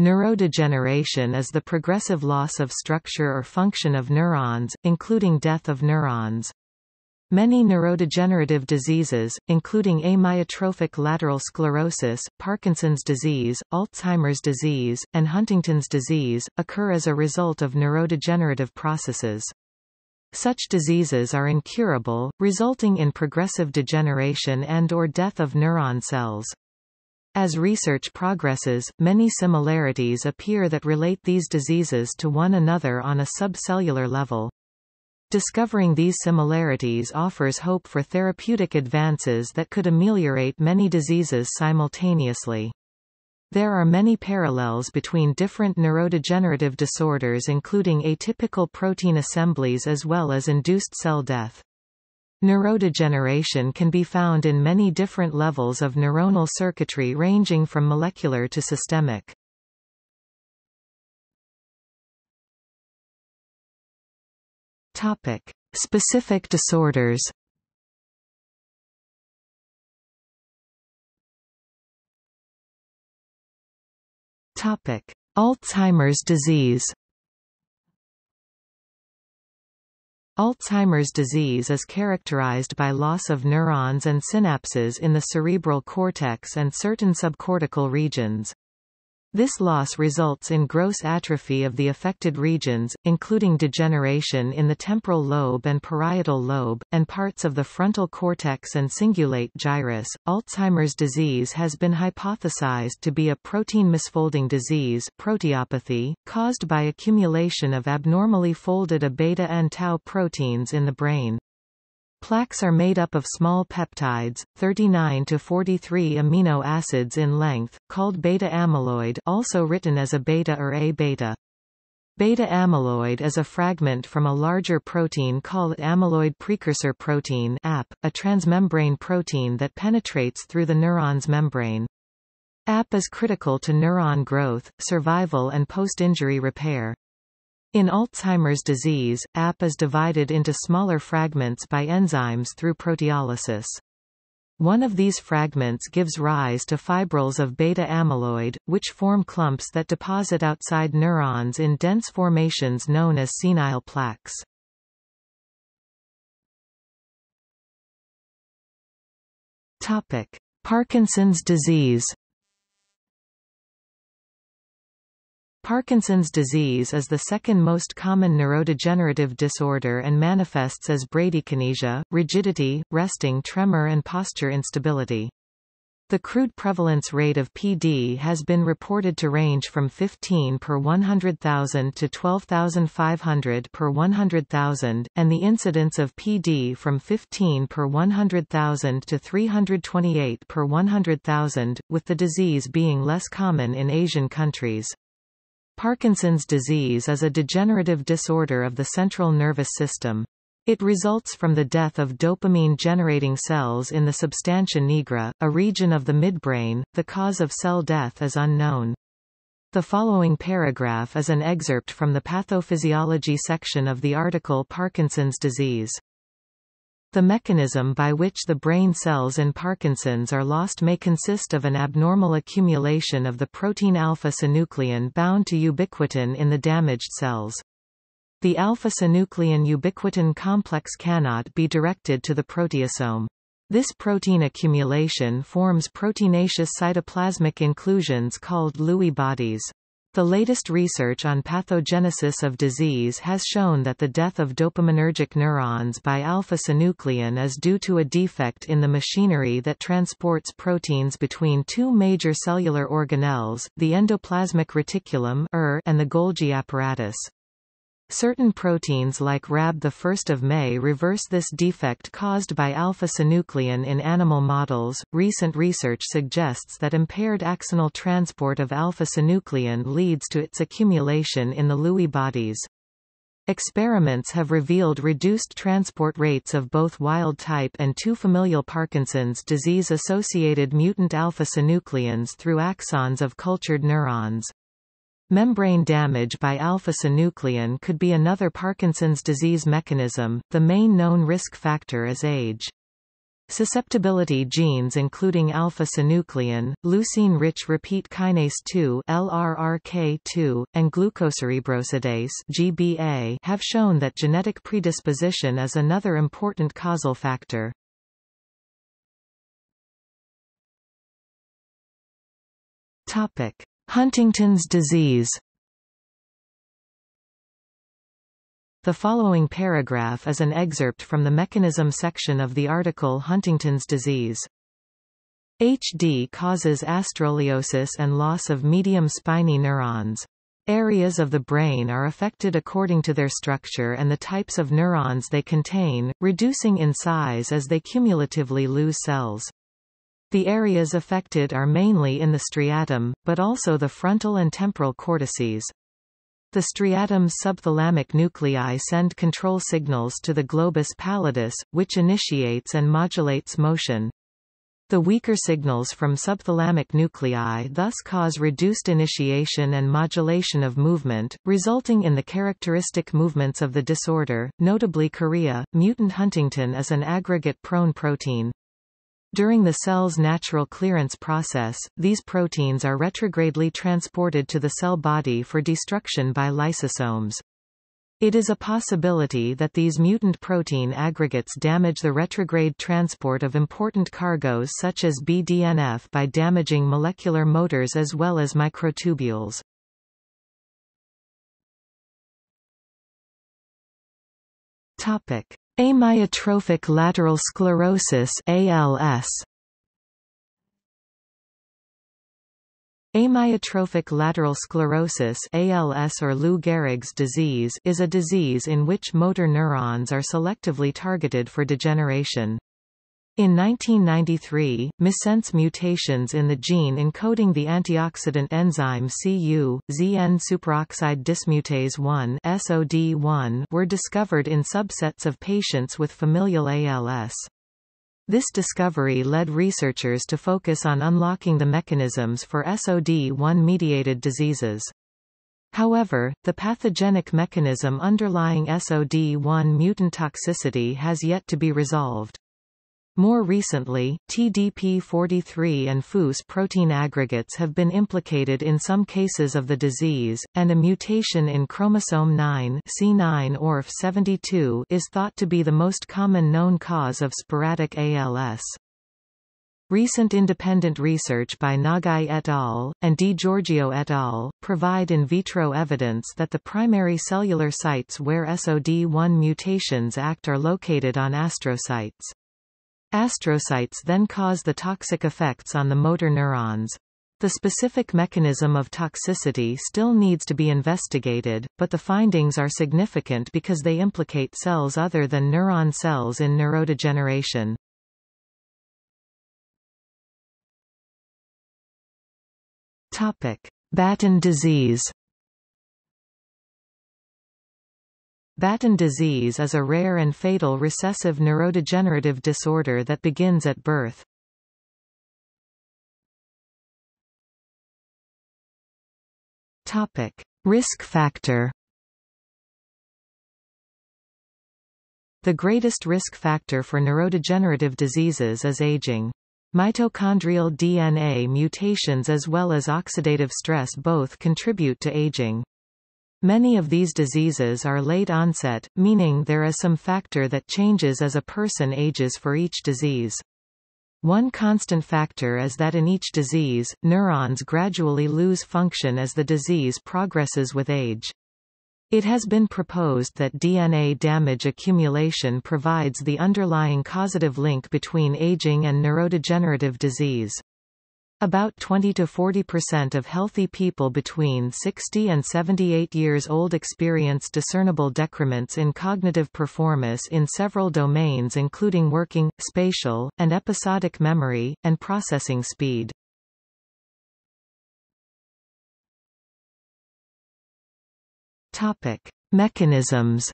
Neurodegeneration is the progressive loss of structure or function of neurons, including death of neurons. Many neurodegenerative diseases, including amyotrophic lateral sclerosis, Parkinson's disease, Alzheimer's disease, and Huntington's disease, occur as a result of neurodegenerative processes. Such diseases are incurable, resulting in progressive degeneration and or death of neuron cells. As research progresses, many similarities appear that relate these diseases to one another on a subcellular level. Discovering these similarities offers hope for therapeutic advances that could ameliorate many diseases simultaneously. There are many parallels between different neurodegenerative disorders including atypical protein assemblies as well as induced cell death. Neurodegeneration can be found in many different levels of neuronal circuitry ranging from molecular to systemic. Topic: Specific disorders. Topic: Alzheimer's disease. Alzheimer's disease is characterized by loss of neurons and synapses in the cerebral cortex and certain subcortical regions. This loss results in gross atrophy of the affected regions, including degeneration in the temporal lobe and parietal lobe, and parts of the frontal cortex and cingulate gyrus. Alzheimer's disease has been hypothesized to be a protein misfolding disease proteopathy, caused by accumulation of abnormally folded A beta and tau proteins in the brain. Plaques are made up of small peptides, 39 to 43 amino acids in length, called beta amyloid also written as a beta or A-beta. Beta amyloid is a fragment from a larger protein called amyloid precursor protein AP, a transmembrane protein that penetrates through the neuron's membrane. AP is critical to neuron growth, survival and post-injury repair. In Alzheimer's disease, AP is divided into smaller fragments by enzymes through proteolysis. One of these fragments gives rise to fibrils of beta amyloid, which form clumps that deposit outside neurons in dense formations known as senile plaques. Topic: Parkinson's disease Parkinson's disease is the second most common neurodegenerative disorder and manifests as bradykinesia, rigidity, resting tremor and posture instability. The crude prevalence rate of PD has been reported to range from 15 per 100,000 to 12,500 per 100,000, and the incidence of PD from 15 per 100,000 to 328 per 100,000, with the disease being less common in Asian countries. Parkinson's disease is a degenerative disorder of the central nervous system. It results from the death of dopamine-generating cells in the substantia nigra, a region of the midbrain. The cause of cell death is unknown. The following paragraph is an excerpt from the pathophysiology section of the article Parkinson's disease. The mechanism by which the brain cells in Parkinson's are lost may consist of an abnormal accumulation of the protein alpha-synuclein bound to ubiquitin in the damaged cells. The alpha-synuclein ubiquitin complex cannot be directed to the proteasome. This protein accumulation forms proteinaceous cytoplasmic inclusions called Lewy bodies. The latest research on pathogenesis of disease has shown that the death of dopaminergic neurons by alpha-synuclein is due to a defect in the machinery that transports proteins between two major cellular organelles, the endoplasmic reticulum er, and the Golgi apparatus. Certain proteins like Rab 1 of May reverse this defect caused by alpha-synuclein in animal models. Recent research suggests that impaired axonal transport of alpha-synuclein leads to its accumulation in the Lewy bodies. Experiments have revealed reduced transport rates of both wild-type and two familial Parkinson's disease-associated mutant alpha-synucleins through axons of cultured neurons. Membrane damage by alpha-synuclein could be another Parkinson's disease mechanism. The main known risk factor is age. Susceptibility genes including alpha-synuclein, leucine-rich repeat kinase 2 LRRK2, and glucocerebrosidase GBA have shown that genetic predisposition is another important causal factor. Topic: Huntington's disease. The following paragraph is an excerpt from the mechanism section of the article Huntington's disease. HD causes astrogliosis and loss of medium spiny neurons. Areas of the brain are affected according to their structure and the types of neurons they contain, reducing in size as they cumulatively lose cells. The areas affected are mainly in the striatum, but also the frontal and temporal cortices. The striatum's subthalamic nuclei send control signals to the globus pallidus, which initiates and modulates motion. The weaker signals from subthalamic nuclei thus cause reduced initiation and modulation of movement, resulting in the characteristic movements of the disorder, notably chorea. Mutant Huntingtin is an aggregate-prone protein. During the cell's natural clearance process, these proteins are retrogradely transported to the cell body for destruction by lysosomes. It is a possibility that these mutant protein aggregates damage the retrograde transport of important cargoes such as BDNF by damaging molecular motors as well as microtubules. Topic: Amyotrophic lateral sclerosis ALS Amyotrophic lateral sclerosis ALS or Lou Gehrig's disease is a disease in which motor neurons are selectively targeted for degeneration. In 1993, missense mutations in the gene encoding the antioxidant enzyme Cu, Zn superoxide dismutase 1 SOD1 were discovered in subsets of patients with familial ALS. This discovery led researchers to focus on unlocking the mechanisms for SOD1-mediated diseases. However, the pathogenic mechanism underlying SOD1 mutant toxicity has yet to be resolved. More recently, TDP43 and FUS protein aggregates have been implicated in some cases of the disease, and a mutation in chromosome 9 C9 ORF72 is thought to be the most common known cause of sporadic ALS. Recent independent research by Nagai et al. and Di Giorgio et al. provide in vitro evidence that the primary cellular sites where SOD1 mutations act are located on astrocytes. Astrocytes then cause the toxic effects on the motor neurons. The specific mechanism of toxicity still needs to be investigated, but the findings are significant because they implicate cells other than neuron cells in neurodegeneration. Topic: Batten disease. Batten disease is a rare and fatal recessive neurodegenerative disorder that begins at birth. Topic: Risk factor. The greatest risk factor for neurodegenerative diseases is aging. Mitochondrial DNA mutations as well as oxidative stress both contribute to aging. Many of these diseases are late onset, meaning there is some factor that changes as a person ages for each disease. One constant factor is that in each disease, neurons gradually lose function as the disease progresses with age. It has been proposed that DNA damage accumulation provides the underlying causative link between aging and neurodegenerative disease. About 20 to 40% of healthy people between 60 and 78 years old experience discernible decrements in cognitive performance in several domains including working, spatial, and episodic memory, and processing speed. Topic: Mechanisms.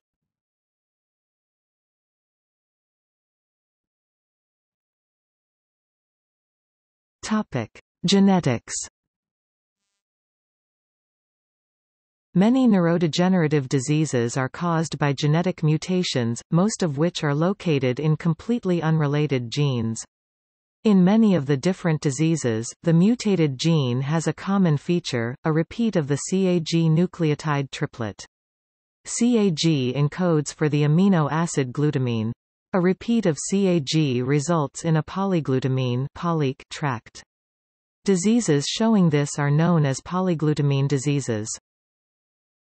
Topic: Genetics. Many neurodegenerative diseases are caused by genetic mutations, most of which are located in completely unrelated genes. In many of the different diseases, the mutated gene has a common feature, a repeat of the CAG nucleotide triplet. CAG encodes for the amino acid glutamine. A repeat of CAG results in a polyglutamine tract. Diseases showing this are known as polyglutamine diseases.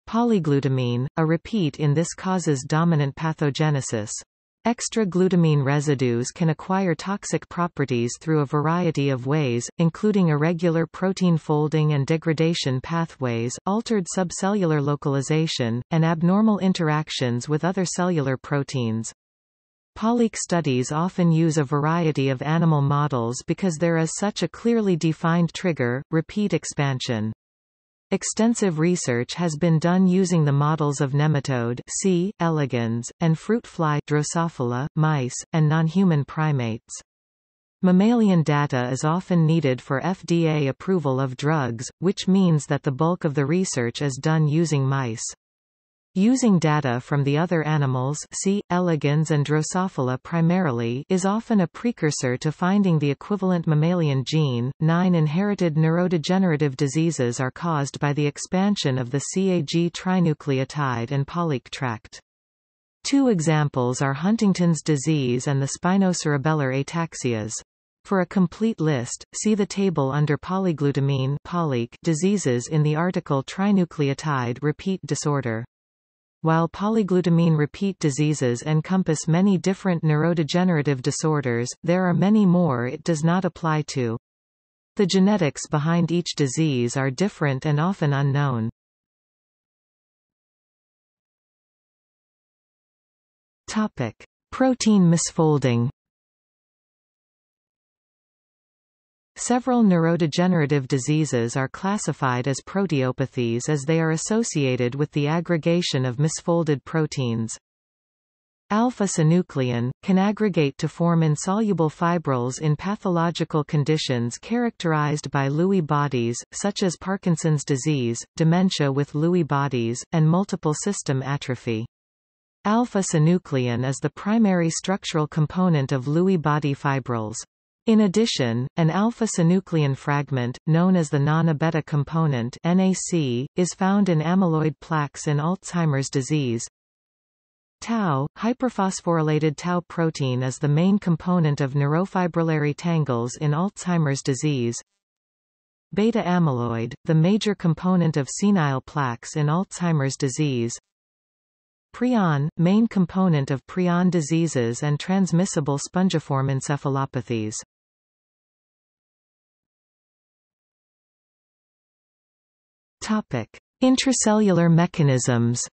Polyglutamine, a repeat in this causes dominant pathogenesis. Extra glutamine residues can acquire toxic properties through a variety of ways, including irregular protein folding and degradation pathways, altered subcellular localization, and abnormal interactions with other cellular proteins. Polyq studies often use a variety of animal models because there is such a clearly defined trigger, repeat expansion. Extensive research has been done using the models of nematode C. elegans, and fruit fly Drosophila, mice, and non-human primates. Mammalian data is often needed for FDA approval of drugs, which means that the bulk of the research is done using mice. Using data from the other animals C. elegans and Drosophila primarily is often a precursor to finding the equivalent mammalian gene. Nine inherited neurodegenerative diseases are caused by the expansion of the CAG trinucleotide and Polyq tract. Two examples are Huntington's disease and the spinocerebellar ataxias. For a complete list, see the table under polyglutamine diseases in the article Trinucleotide repeat disorder. While polyglutamine repeat diseases encompass many different neurodegenerative disorders, there are many more it does not apply to. The genetics behind each disease are different and often unknown. Topic: Protein misfolding. Several neurodegenerative diseases are classified as proteopathies as they are associated with the aggregation of misfolded proteins. Alpha-synuclein, can aggregate to form insoluble fibrils in pathological conditions characterized by Lewy bodies, such as Parkinson's disease, dementia with Lewy bodies, and multiple system atrophy. Alpha-synuclein is the primary structural component of Lewy body fibrils. In addition, an alpha-synuclein fragment, known as the non-A-beta component NAC, is found in amyloid plaques in Alzheimer's disease. Tau, hyperphosphorylated tau protein is the main component of neurofibrillary tangles in Alzheimer's disease. Beta amyloid, the major component of senile plaques in Alzheimer's disease. Prion, main component of prion diseases and transmissible spongiform encephalopathies. Topic: Intracellular mechanisms.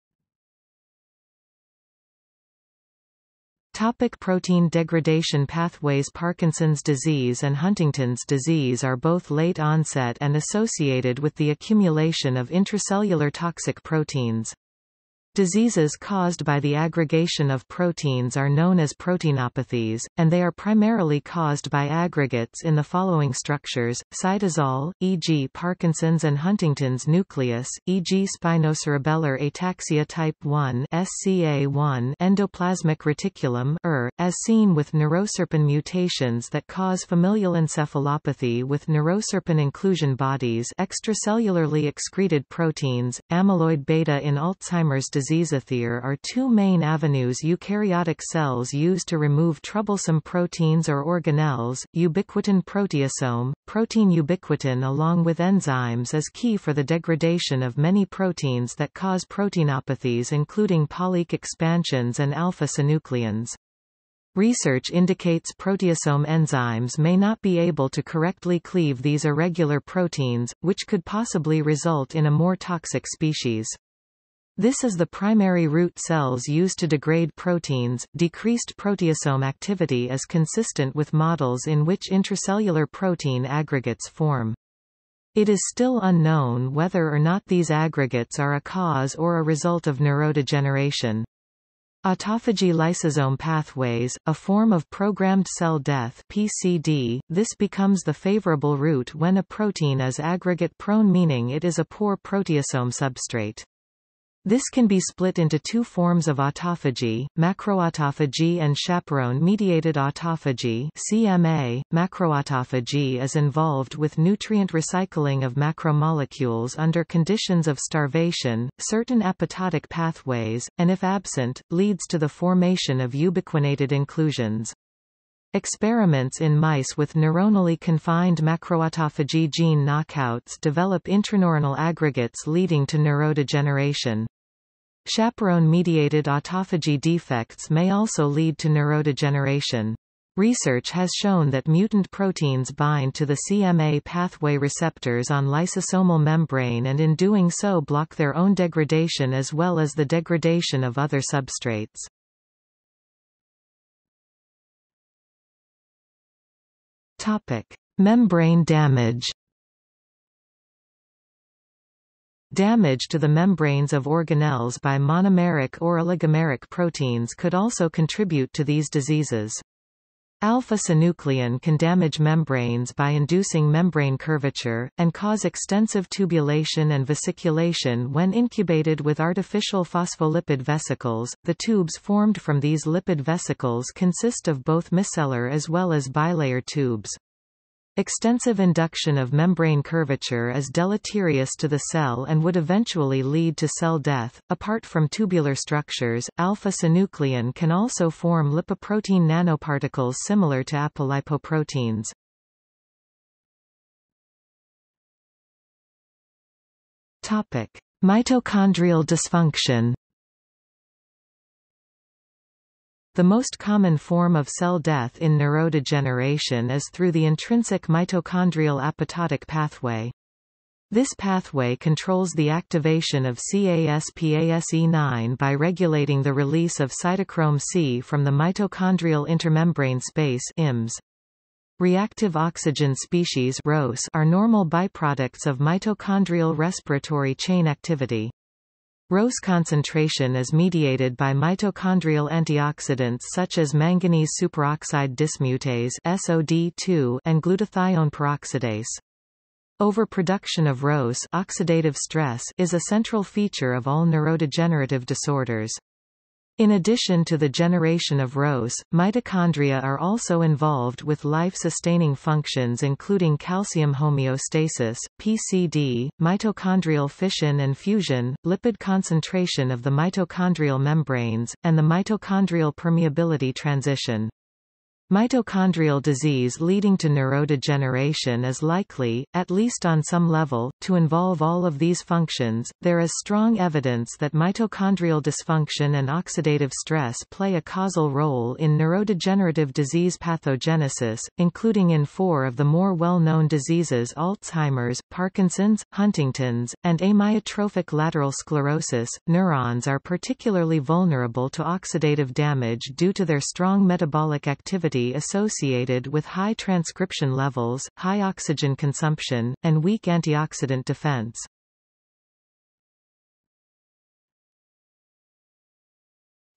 Topic protein degradation pathways Parkinson's disease and Huntington's disease are both late onset and associated with the accumulation of intracellular toxic proteins. Diseases caused by the aggregation of proteins are known as proteinopathies, and they are primarily caused by aggregates in the following structures, cytosol, e.g. Parkinson's and Huntington's nucleus, e.g. spinocerebellar ataxia type 1 SCA1 endoplasmic reticulum ER, as seen with neuroserpin mutations that cause familial encephalopathy with neuroserpin inclusion bodies extracellularly excreted proteins, amyloid beta in Alzheimer's disease diseasethere are two main avenues eukaryotic cells use to remove troublesome proteins or organelles. Ubiquitin proteasome, protein ubiquitin along with enzymes is key for the degradation of many proteins that cause proteinopathies including Polyq expansions and alpha-synucleins. Research indicates proteasome enzymes may not be able to correctly cleave these irregular proteins, which could possibly result in a more toxic species. This is the primary route cells used to degrade proteins. Decreased proteasome activity is consistent with models in which intracellular protein aggregates form. It is still unknown whether or not these aggregates are a cause or a result of neurodegeneration. Autophagy lysosome pathways, a form of programmed cell death PCD, this becomes the favorable route when a protein is aggregate prone meaning it is a poor proteasome substrate. This can be split into two forms of autophagy, macroautophagy and chaperone-mediated autophagy CMA. Macroautophagy is involved with nutrient recycling of macromolecules under conditions of starvation, certain apoptotic pathways, and if absent, leads to the formation of ubiquitinated inclusions. Experiments in mice with neuronally confined macroautophagy gene knockouts develop intraneuronal aggregates leading to neurodegeneration. Chaperone-mediated autophagy defects may also lead to neurodegeneration. Research has shown that mutant proteins bind to the CMA pathway receptors on lysosomal membrane and in doing so block their own degradation as well as the degradation of other substrates. Topic: Membrane damage. Damage to the membranes of organelles by monomeric or oligomeric proteins could also contribute to these diseases. Alpha-synuclein can damage membranes by inducing membrane curvature, and cause extensive tubulation and vesiculation when incubated with artificial phospholipid vesicles. The tubes formed from these lipid vesicles consist of both micellar as well as bilayer tubes. Extensive induction of membrane curvature is deleterious to the cell and would eventually lead to cell death. Apart from tubular structures, alpha-synuclein can also form lipoprotein nanoparticles similar to apolipoproteins. Topic: Mitochondrial dysfunction. The most common form of cell death in neurodegeneration is through the intrinsic mitochondrial apoptotic pathway. This pathway controls the activation of CASPASE9 by regulating the release of cytochrome C from the mitochondrial intermembrane space IMS. Reactive oxygen species ROS are normal byproducts of mitochondrial respiratory chain activity. ROS concentration is mediated by mitochondrial antioxidants such as manganese superoxide dismutase SOD2 and glutathione peroxidase. Overproduction of ROS oxidative stress is a central feature of all neurodegenerative disorders. In addition to the generation of ROS, mitochondria are also involved with life-sustaining functions including calcium homeostasis, PCD, mitochondrial fission and fusion, lipid concentration of the mitochondrial membranes, and the mitochondrial permeability transition. Mitochondrial disease leading to neurodegeneration is likely, at least on some level, to involve all of these functions. There is strong evidence that mitochondrial dysfunction and oxidative stress play a causal role in neurodegenerative disease pathogenesis, including in four of the more well-known diseases Alzheimer's, Parkinson's, Huntington's, and amyotrophic lateral sclerosis. Neurons are particularly vulnerable to oxidative damage due to their strong metabolic activity associated with high transcription levels, high oxygen consumption, and weak antioxidant defense.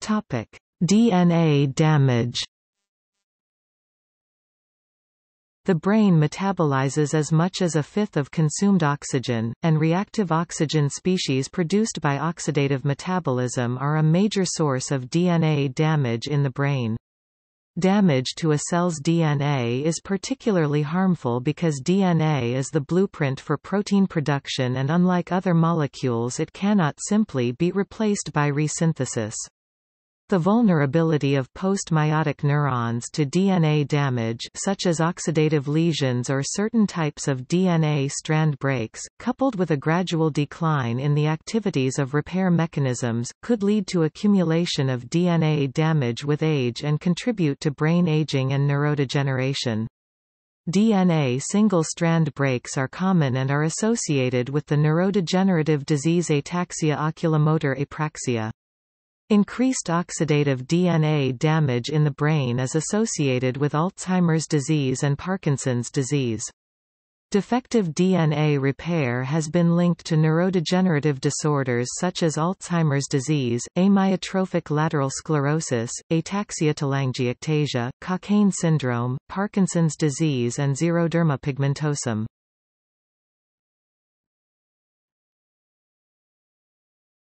Topic: DNA damage. The brain metabolizes as much as a fifth of consumed oxygen, and reactive oxygen species produced by oxidative metabolism are a major source of DNA damage in the brain. Damage to a cell's DNA is particularly harmful because DNA is the blueprint for protein production and unlike other molecules it cannot simply be replaced by resynthesis. The vulnerability of post-meiotic neurons to DNA damage such as oxidative lesions or certain types of DNA strand breaks, coupled with a gradual decline in the activities of repair mechanisms, could lead to accumulation of DNA damage with age and contribute to brain aging and neurodegeneration. DNA single-strand breaks are common and are associated with the neurodegenerative disease ataxia oculomotor apraxia. Increased oxidative DNA damage in the brain is associated with Alzheimer's disease and Parkinson's disease. Defective DNA repair has been linked to neurodegenerative disorders such as Alzheimer's disease, amyotrophic lateral sclerosis, ataxia-telangiectasia, Cockayne syndrome, Parkinson's disease and xeroderma pigmentosum.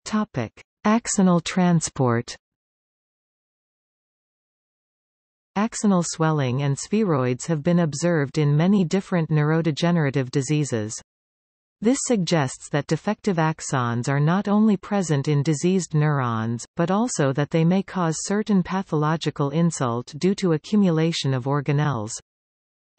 Topic. Axonal transport Axonal swelling and spheroids have been observed in many different neurodegenerative diseases. This suggests that defective axons are not only present in diseased neurons, but also that they may cause certain pathological insult due to accumulation of organelles.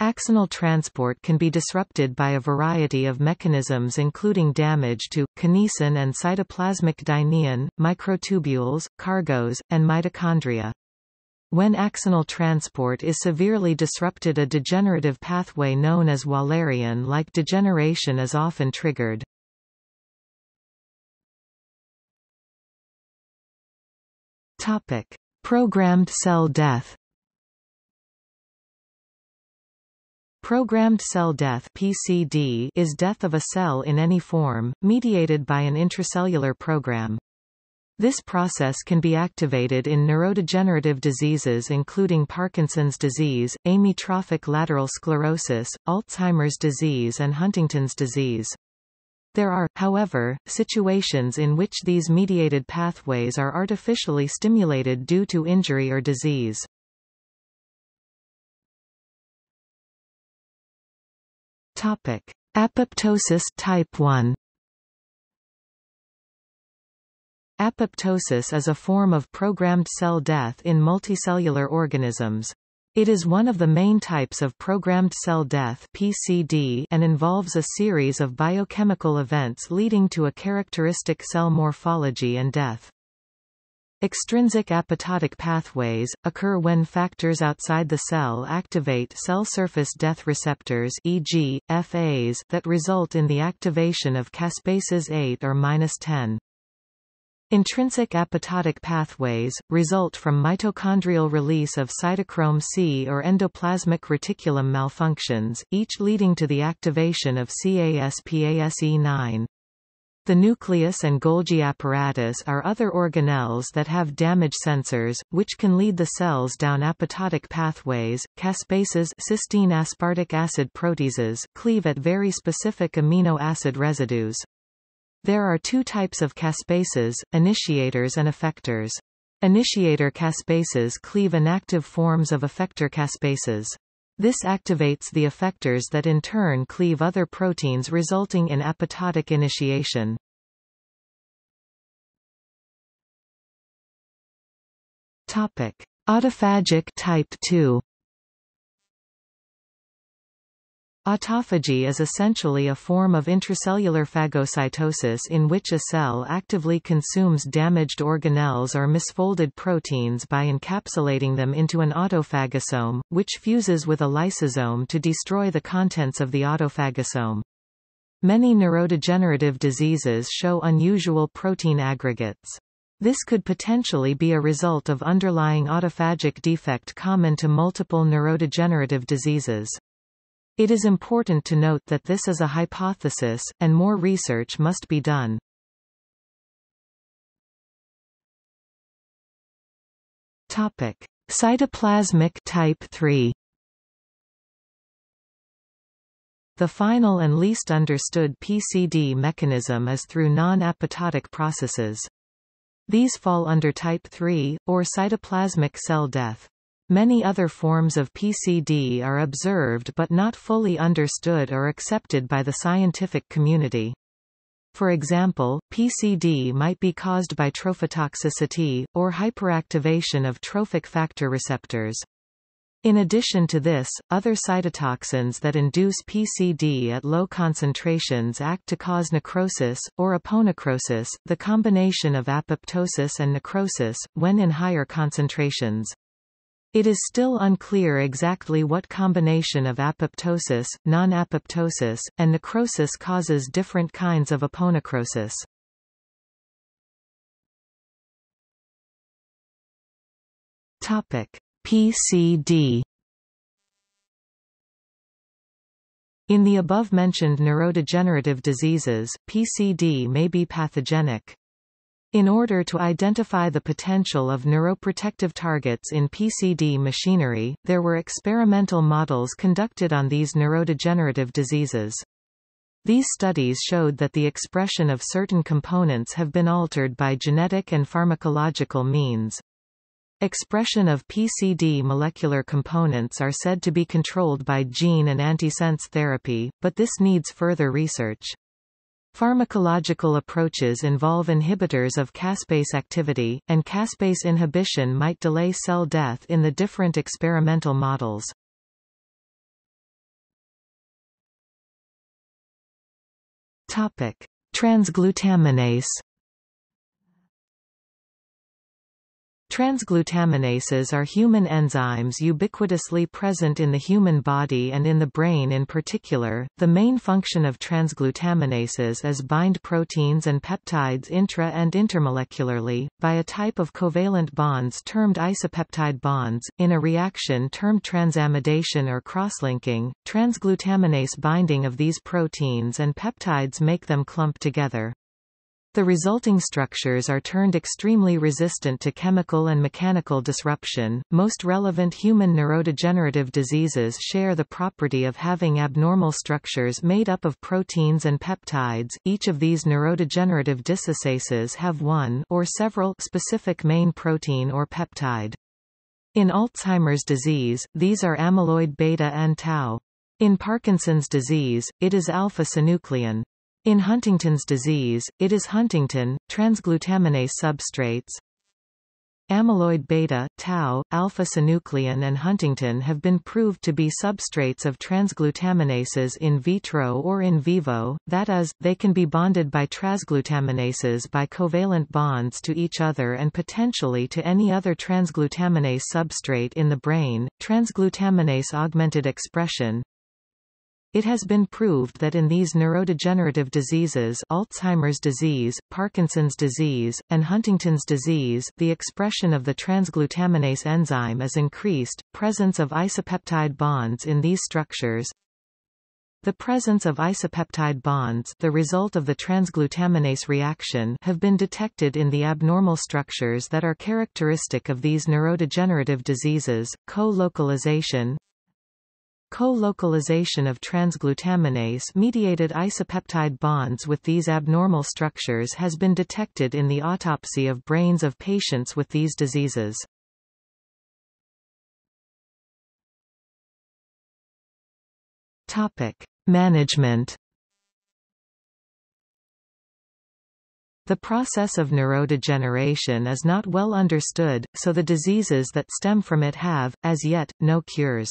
Axonal transport can be disrupted by a variety of mechanisms including damage to, kinesin and cytoplasmic dynein, microtubules, cargos, and mitochondria. When axonal transport is severely disrupted a degenerative pathway known as Wallerian-like degeneration is often triggered. Topic. Programmed cell death Programmed cell death PCD is death of a cell in any form, mediated by an intracellular program. This process can be activated in neurodegenerative diseases including Parkinson's disease, amyotrophic lateral sclerosis, Alzheimer's disease and Huntington's disease. There are, however, situations in which these mediated pathways are artificially stimulated due to injury or disease. Topic: Apoptosis type 1 Apoptosis is a form of programmed cell death in multicellular organisms. It is one of the main types of programmed cell death PCD and involves a series of biochemical events leading to a characteristic cell morphology and death. Extrinsic apoptotic pathways, occur when factors outside the cell activate cell surface death receptors e.g., Fas that result in the activation of caspases 8 or 10. Intrinsic apoptotic pathways, result from mitochondrial release of cytochrome C or endoplasmic reticulum malfunctions, each leading to the activation of CASPASE9. The nucleus and Golgi apparatus are other organelles that have damage sensors, which can lead the cells down apoptotic pathways. Caspases cysteine aspartic acid proteases cleave at very specific amino acid residues. There are two types of caspases, initiators and effectors. Initiator caspases cleave inactive forms of effector caspases. This activates the effectors that in turn cleave other proteins resulting in apoptotic initiation. Topic: Autophagic type 2 Autophagy is essentially a form of intracellular phagocytosis in which a cell actively consumes damaged organelles or misfolded proteins by encapsulating them into an autophagosome, which fuses with a lysosome to destroy the contents of the autophagosome. Many neurodegenerative diseases show unusual protein aggregates. This could potentially be a result of underlying autophagic defect common to multiple neurodegenerative diseases. It is important to note that this is a hypothesis, and more research must be done. Topic: Cytoplasmic type 3. The final and least understood PCD mechanism is through non-apoptotic processes. These fall under type 3, or cytoplasmic cell death. Many other forms of PCD are observed but not fully understood or accepted by the scientific community. For example, PCD might be caused by trophotoxicity, or hyperactivation of trophic factor receptors. In addition to this, other cytotoxins that induce PCD at low concentrations act to cause necrosis, or aponecrosis, the combination of apoptosis and necrosis, when in higher concentrations. It is still unclear exactly what combination of apoptosis, non-apoptosis, and necrosis causes different kinds of aponecrosis. Topic: PCD In the above-mentioned neurodegenerative diseases, PCD may be pathogenic. In order to identify the potential of neuroprotective targets in PCD machinery, there were experimental models conducted on these neurodegenerative diseases. These studies showed that the expression of certain components have been altered by genetic and pharmacological means. Expression of PCD molecular components are said to be controlled by gene and antisense therapy, but this needs further research. Pharmacological approaches involve inhibitors of caspase activity, and caspase inhibition might delay cell death in the different experimental models. Transglutaminase Transglutaminases are human enzymes ubiquitously present in the human body and in the brain in particular. The main function of transglutaminases is bind proteins and peptides intra and intermolecularly, by a type of covalent bonds termed isopeptide bonds. In a reaction termed transamidation or crosslinking, transglutaminase binding of these proteins and peptides make them clump together. The resulting structures are turned extremely resistant to chemical and mechanical disruption. Most relevant human neurodegenerative diseases share the property of having abnormal structures made up of proteins and peptides. Each of these neurodegenerative dissociases have one or several specific main protein or peptide. In Alzheimer's disease, these are amyloid beta and tau. In Parkinson's disease, it is alpha-synuclein. In Huntingtin's disease, it is Huntingtin, transglutaminase substrates. Amyloid beta, tau, alpha-synuclein and Huntington have been proved to be substrates of transglutaminases in vitro or in vivo, that is, they can be bonded by transglutaminases by covalent bonds to each other and potentially to any other transglutaminase substrate in the brain. Transglutaminase augmented expression, it has been proved that in these neurodegenerative diseases Alzheimer's disease, Parkinson's disease, and Huntington's disease the expression of the transglutaminase enzyme is increased, presence of isopeptide bonds in these structures, the presence of isopeptide bonds the result of the transglutaminase reaction have been detected in the abnormal structures that are characteristic of these neurodegenerative diseases, co-localization, Co-localization of transglutaminase-mediated isopeptide bonds with these abnormal structures has been detected in the autopsy of brains of patients with these diseases. Topic: Management The process of neurodegeneration is not well understood, so the diseases that stem from it have, as yet, no cures.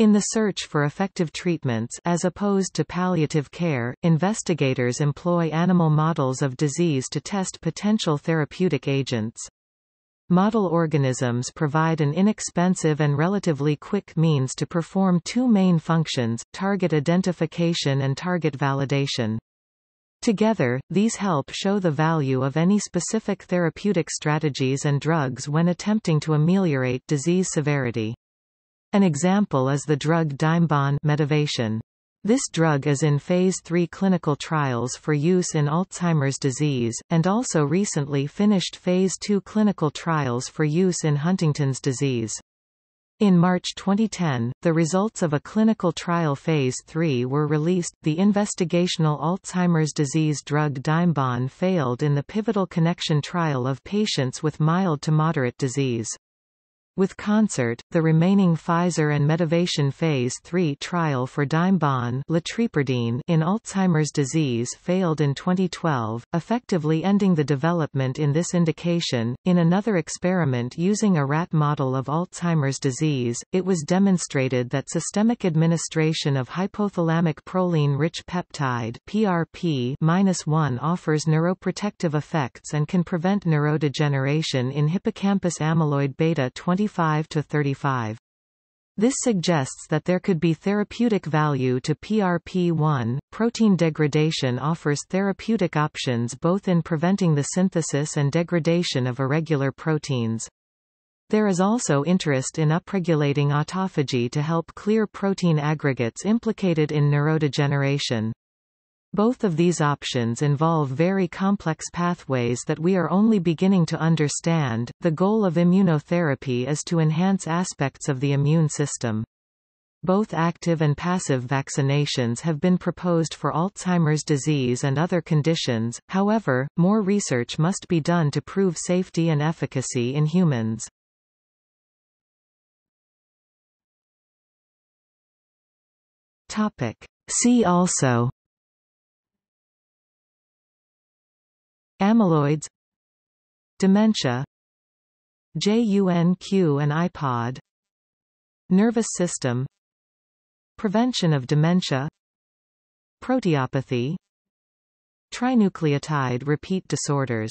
In the search for effective treatments as opposed to palliative care, investigators employ animal models of disease to test potential therapeutic agents. Model organisms provide an inexpensive and relatively quick means to perform two main functions, target identification and target validation. Together, these help show the value of any specific therapeutic strategies and drugs when attempting to ameliorate disease severity. An example is the drug Dimebon Medivation. This drug is in Phase 3 clinical trials for use in Alzheimer's disease, and also recently finished Phase 2 clinical trials for use in Huntington's disease. In March 2010, the results of a clinical trial Phase 3 were released. The investigational Alzheimer's disease drug Dimebon failed in the pivotal connection trial of patients with mild to moderate disease. With Concert, the remaining Pfizer and Medivation Phase 3 trial for Dimebon in Alzheimer's disease failed in 2012, effectively ending the development in this indication. In another experiment using a rat model of Alzheimer's disease, it was demonstrated that systemic administration of hypothalamic proline-rich peptide PRP-1 offers neuroprotective effects and can prevent neurodegeneration in hippocampus amyloid beta 25 25 to 35. This suggests that there could be therapeutic value to PRP1. Protein degradation offers therapeutic options both in preventing the synthesis and degradation of irregular proteins. There is also interest in upregulating autophagy to help clear protein aggregates implicated in neurodegeneration. Both of these options involve very complex pathways that we are only beginning to understand. The goal of immunotherapy is to enhance aspects of the immune system. Both active and passive vaccinations have been proposed for Alzheimer's disease and other conditions, however, more research must be done to prove safety and efficacy in humans. Topic. See also Amyloids Dementia JUNQ and IPOD Nervous system Prevention of dementia Proteopathy Trinucleotide repeat disorders